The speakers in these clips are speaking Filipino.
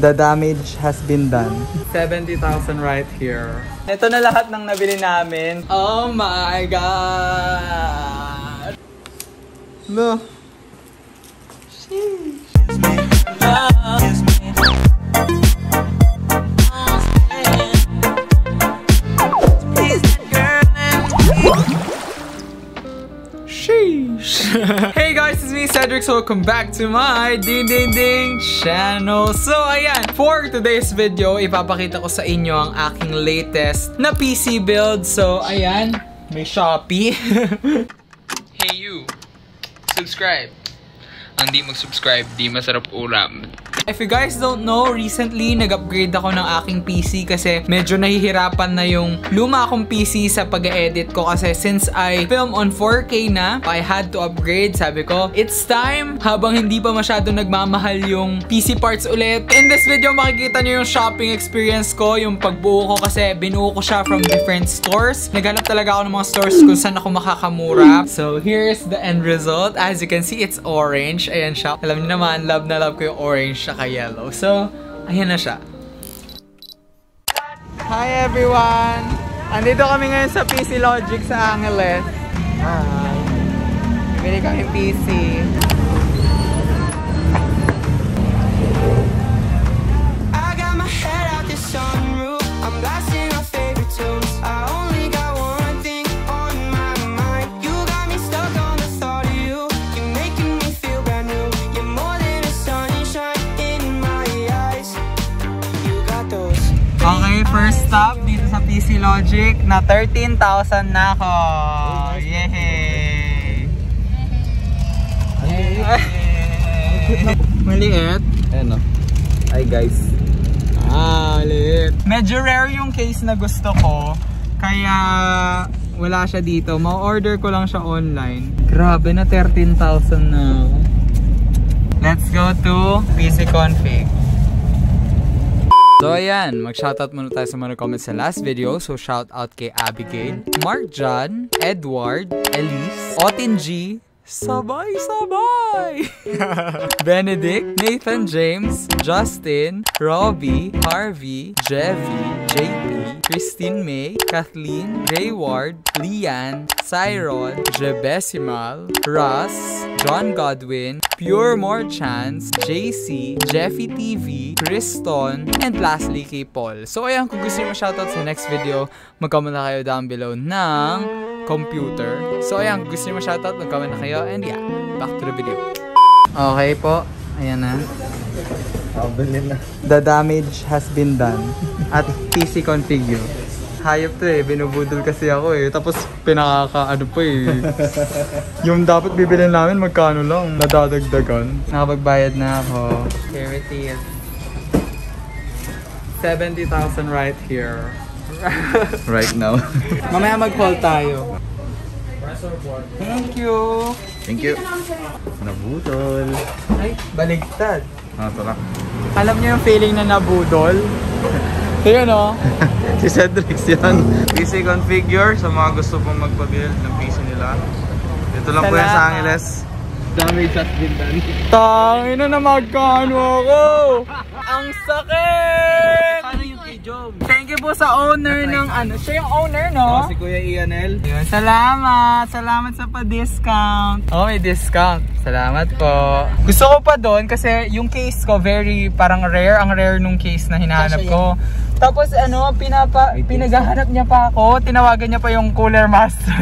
The damage has been done. 70,000 right here. Ito na lahat ng nabili namin. Oh my God! No. Sheesh! hey guys, it's me Cedric. So welcome back to my Ding Ding Ding channel. So ayan, for today's video, ipapakita ko sa inyo ang aking latest na PC build. So ayan, may Shopee. Hey you, subscribe. Ang di mag-subscribe, di masarap ulam. If you guys don't know, recently nag-upgrade ako ng aking PC kasi medyo nahihirapan na yung luma akong PC sa pag-edit ko kasi since I film on 4K na, I had to upgrade. Sabi ko, it's time habang hindi pa masyado nagmamahal yung PC parts ulit. In this video, makikita nyo yung shopping experience ko, yung pagbuo ko kasi binuo ko siya from different stores. Naghanap talaga ako ng mga stores kung saan ako makakamura. So, here's the end result. As you can see, it's orange. Ayan siya. Alam niyo naman, love na love ko yung orange yellow. So, ayan na siya. Hi everyone! Andito kami ngayon sa PC Logic sa Angeles. Hi! Bili kami PC. First stop dito sa PC Logic na 13,000 na ako. Yay! Maliit. Ayan o. Hi guys. Ah, maliit. Medyo rare yung case na gusto ko. Kaya wala siya dito. Ma-order ko lang siya online. Grabe na 13,000 na. Let's go to PC config. So ayan, mag-shoutout muna tayo sa mga comments sa last video. So shoutout kay Abigail, Mark John, Edward, Elise, Otin G, Sabay Sabay! Benedict, Nathan James, Justin, Robbie, Harvey, Jevy, JP, Christine May, Kathleen, Rayward, Lian, Cyron, Jebesimal, Russ, John Godwin, Pure More Chance, JC, Jeffy TV, Kriston, and lastly kay Paul. So ayan, kung gusto niyo ma-shoutout sa next video, mag-comment na kayo down below ng computer. So ayan, gusto niyo ma-shoutout, mag-comment na kayo. And yeah, back to the video. Okay po, ayan na. The damage has been done at PC configure. Hayop to eh, binubudol kasi ako eh. Tapos pinakaka ano pa eh. yung dapat bibilin namin magkano lang, nadadagdagan. Nakapagbayad na ako. Here it is. 70,000 right here. Right now. Mamaya mag-call tayo. Thank you. Thank you. Nabutol. Ay, baligtad. Ah, lang. Alam niyo yung feeling na nabudol? Ito yun oh. si Cedrix yan. PC configure sa mga gusto pong magpa-build ng PC nila. Dito lang po yan sa Salamat. Angeles. Damage has been done. Tangin na na magkano ako! Ang sakit! Job? Thank you po sa owner ng ano. Siya yung owner, no? Si Kuya Ianel. Yun, Salamat! Salamat sa pa-discount. Oh, may discount. Salamat po. Gusto ko pa doon kasi yung case ko very parang rare. Ang rare nung case na hinahanap ko. Tapos ano, pinapa, pinaghahanap niya pa ako. Tinawagan niya pa yung cooler master.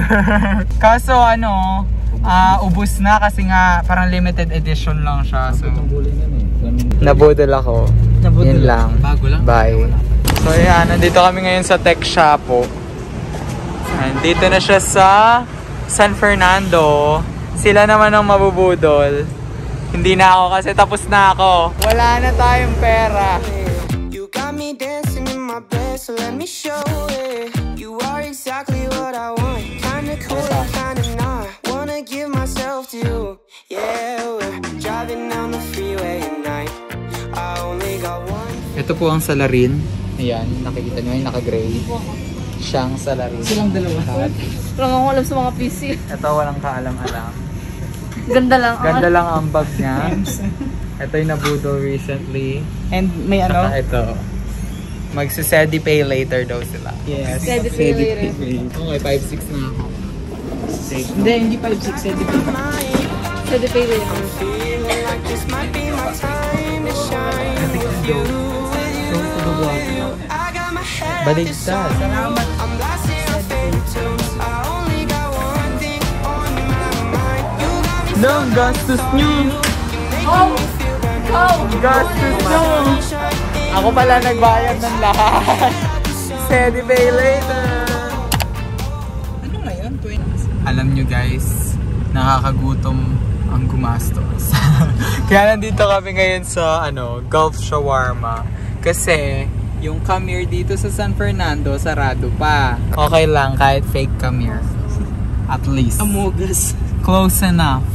Kaso ano, ah ubus na kasi nga parang limited edition lang siya. So, nabudol ako. Yun lang. Bago lang. Bye. So ayan, nandito kami ngayon sa Tech Shop po. Nandito na siya sa San Fernando. Sila naman ang mabubudol. Hindi na ako kasi tapos na ako. Wala na tayong pera. You got me dancing in my bed, so let me show it. You are exactly what I want. Kinda cool, kinda not. Wanna give myself to you. Yeah, we're driving down the freeway at night. I only got one. Ito po ang salarin. Ayan, nakikita nyo yung naka-gray. Siyang salarin. Silang dalawa. Wala nga akong alam sa mga PC. Ito walang kaalam-alam. Ganda lang. Ganda lang ang bag niya. Ito yung nabudol recently. And may ano? Saka ito. Magsisedi pay later daw sila. Yes. Steady pay later. Okay, 5-6 na ako. Hindi, hindi 5-6. Steady pay. Steady pay later. Feeling like this might be my time to shine with you, this Baligtad. Me No, gastos nyo. Oh! Oh! Gastos nyo. Ako pala nagbayad ng lahat. Steady pay later. Ano ngayon? 20? Alam nyo guys, nakakagutom ang gumastos. Kaya nandito kami ngayon sa ano, Gulf Shawarma. Kasi yung here dito sa San Fernando, sarado pa. Okay lang kahit fake here. At least. Amogas. Close enough.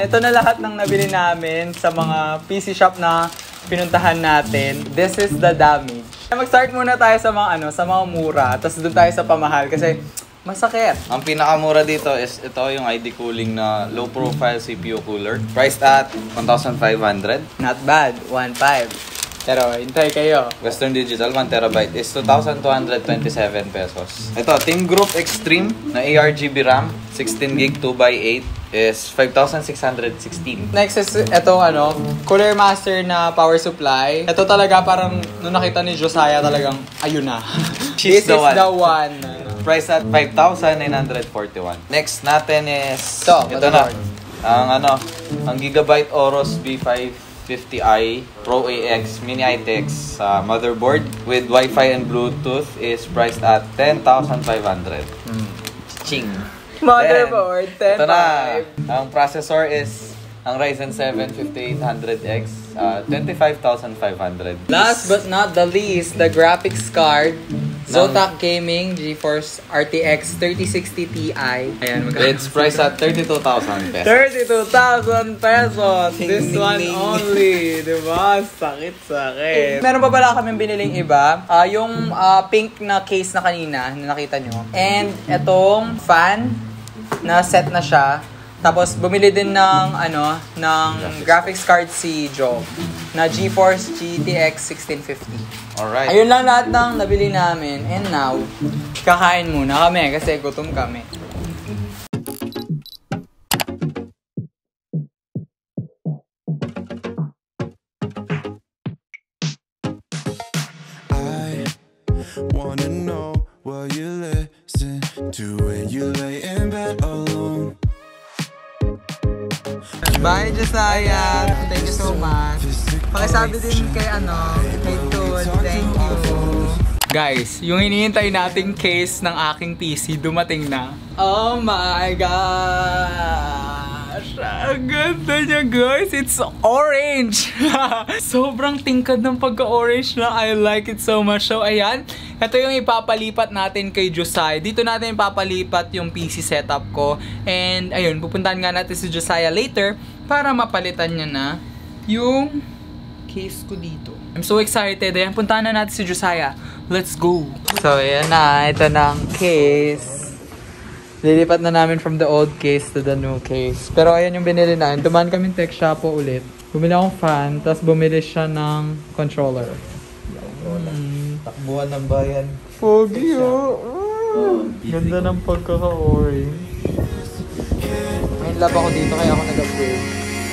Ito na lahat ng nabili namin sa mga PC shop na pinuntahan natin. This is the damage. Mag-start muna tayo sa mga ano, sa mga mura, tapos doon tayo sa pamahal kasi masakit. Ang pinakamura dito is ito yung ID cooling na low profile CPU cooler. Priced at 1,500. Not bad, 1.5. Pero hintay kayo. Western Digital 1 terabyte is 2,227 pesos. Ito, Team Group Extreme na ARGB RAM, 16 gig 2x8 is 5,616. Next is ito ano, Cooler Master na power supply. Ito talaga parang nung nakita ni Josiah talagang ayun na. She's This the is one. the one. Priced at 5,941. Next natin is Ito, ito na. Ang ano, ang Gigabyte Oros B550i Pro AX Mini ITX uh, motherboard with Wi-Fi and Bluetooth is priced at 10,500. Ching. Motherboard, Then, Ito na. 10.5. Ang processor is ang Ryzen 7 5800X, uh, 25,500. Last but not the least, the graphics card. Zotac Gaming GeForce RTX 3060 Ti. Ayan, magkano? It's priced at 32,000 pesos. 32,000 pesos. This one only. Diba? Sakit, sakit. Meron pa pala kami biniling iba. Ah, yung ah, pink na case na kanina, na nakita nyo. And itong fan na set na siya. Tapos bumili din ng ano, ng graphics card si Joe na GeForce GTX 1650. Alright. Ayun lang lahat ng nabili namin. And now, kakain muna kami kasi gutom kami. Josiah! Thank you so much. Pakisabi din kay ano, kay Toad. Thank you. Guys, yung hinihintay nating case ng aking PC dumating na. Oh my gosh! Ang ganda niya guys! It's orange! Sobrang tingkad ng pagka-orange na. I like it so much. So ayan, ito yung ipapalipat natin kay Josiah. Dito natin ipapalipat yung PC setup ko. And ayun, pupuntahan nga natin si Josiah later para mapalitan niya na yung case ko dito. I'm so excited. Ayan, puntahan na natin si Josiah. Let's go! So, ayan na. Ito na ang case. Lilipat na namin from the old case to the new case. Pero ayan yung binili na. Dumaan kami tech shop po ulit. Bumili akong fan, tapos bumili siya ng controller. Takbuhan ng bayan. Pogi, oh. Ganda ng pagkaka-orange. May love ako dito kaya ako nag-upgrade.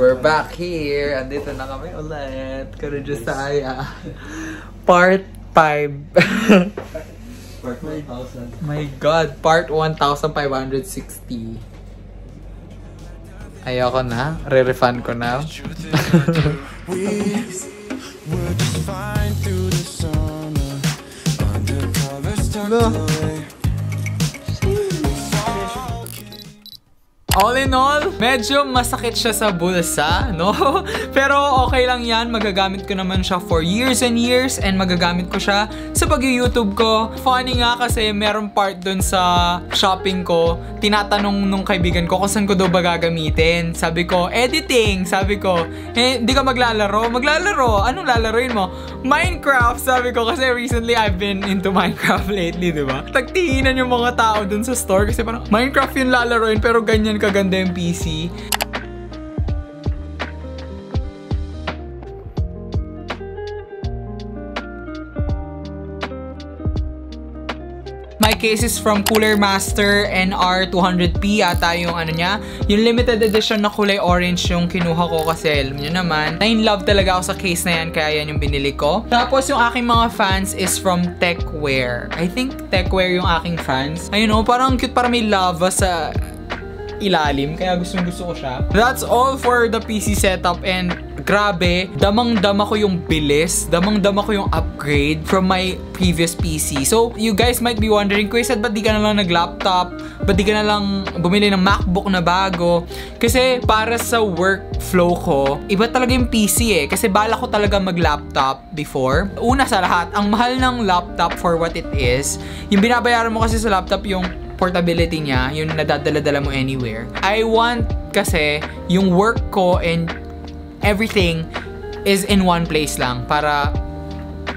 We're back here. Andito na kami ulit. Ka rin Josiah. Part 5. My God. Part 1,560. Ayoko na. Re-refund ko na. We All in all, medyo masakit siya sa bulsa, no? Pero okay lang yan. Magagamit ko naman siya for years and years and magagamit ko siya sa pag-YouTube ko. Funny nga kasi meron part dun sa shopping ko. Tinatanong nung kaibigan ko kung saan ko daw ba gagamitin. Sabi ko, editing. Sabi ko, eh, di ka maglalaro? Maglalaro. Anong lalaroin mo? Minecraft. Sabi ko kasi recently I've been into Minecraft lately, di ba? Tagtinginan yung mga tao dun sa store kasi parang Minecraft yung lalaroin pero ganyan kaganda yung PC. My case is from Cooler Master NR200P ata yung ano niya. Yung limited edition na kulay orange yung kinuha ko kasi alam nyo naman, na in love talaga ako sa case na yan kaya yan yung binili ko. Tapos yung aking mga fans is from Techwear. I think Techwear yung aking fans. Ayun o, parang cute para may lava sa ilalim. Kaya gustong gusto ko siya. That's all for the PC setup and grabe, damang-dama ko yung bilis, damang-dama ko yung upgrade from my previous PC. So, you guys might be wondering, Kuya, ba't di ka na lang nag-laptop? Ba't di ka na lang bumili ng MacBook na bago? Kasi para sa workflow ko, iba talaga yung PC eh. Kasi bala ko talaga mag-laptop before. Una sa lahat, ang mahal ng laptop for what it is, yung binabayaran mo kasi sa laptop yung portability niya, yung nadadala-dala mo anywhere. I want kasi yung work ko and everything is in one place lang para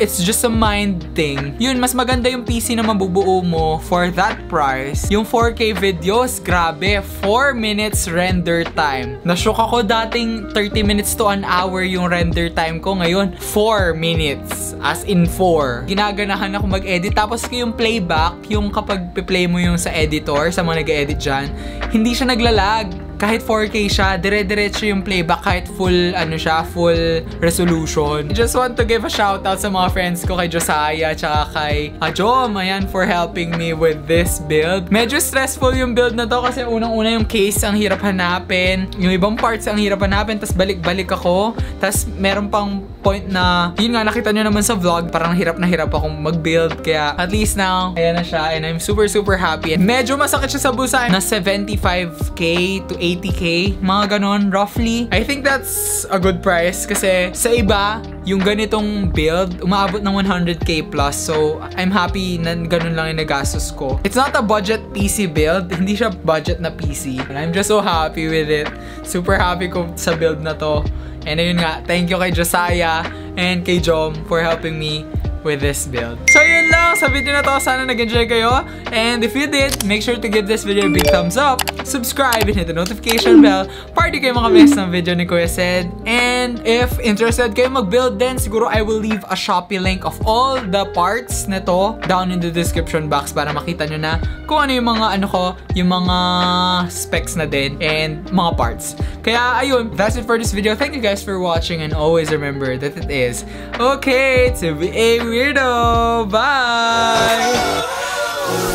it's just a mind thing. Yun, mas maganda yung PC na mabubuo mo for that price. Yung 4K videos, grabe, 4 minutes render time. Nashock ako dating 30 minutes to an hour yung render time ko. Ngayon, 4 minutes. As in 4. Ginaganahan ako mag-edit. Tapos yung playback, yung kapag play mo yung sa editor, sa mga nag-edit dyan, hindi siya naglalag kahit 4K siya, dire-diretso yung playback kahit full, ano siya, full resolution. I just want to give a shout out sa mga friends ko kay Josiah tsaka kay Ajom, ayan, for helping me with this build. Medyo stressful yung build na to kasi unang-una yung case ang hirap hanapin, yung ibang parts ang hirap hanapin, tas balik-balik ako, tas meron pang point na, yun nga, nakita nyo naman sa vlog, parang hirap na hirap akong mag-build, kaya at least now, ayan na siya, and I'm super super happy. Medyo masakit siya sa bulsa, na 75k to 80k, mga ganon, roughly. I think that's a good price kasi sa iba, yung ganitong build, umaabot ng 100k plus. So, I'm happy na ganun lang yung nagastos ko. It's not a budget PC build. Hindi siya budget na PC. And I'm just so happy with it. Super happy ko sa build na to. And ayun nga, thank you kay Josiah and kay Jom for helping me with this build. So yun sa video na to. Sana nag-enjoy kayo. And if you did, make sure to give this video a big thumbs up. Subscribe and hit the notification bell. Party kayo mga miss ng video ni Kuya Sed. And if interested kayo mag-build din, siguro I will leave a Shopee link of all the parts nito down in the description box para makita nyo na kung ano yung mga ano ko, yung mga specs na din and mga parts. Kaya ayun, that's it for this video. Thank you guys for watching and always remember that it is okay to be a weirdo. bye.